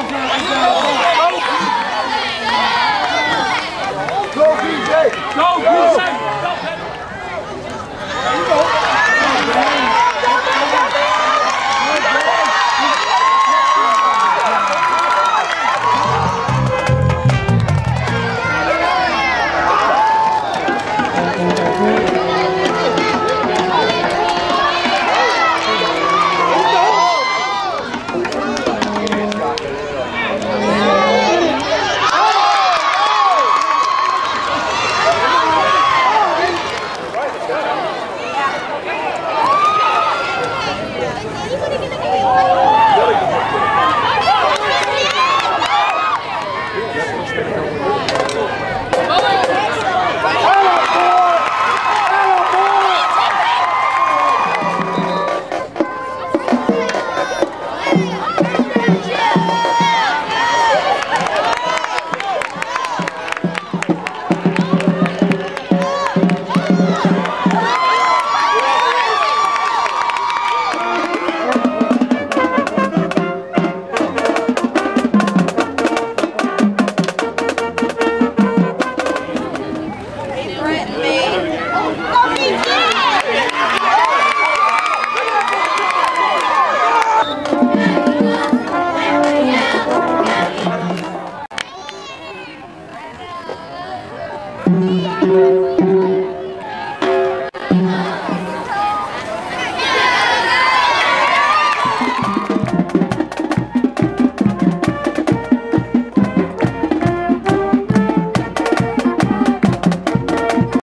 Go, DJ! Go, DJ!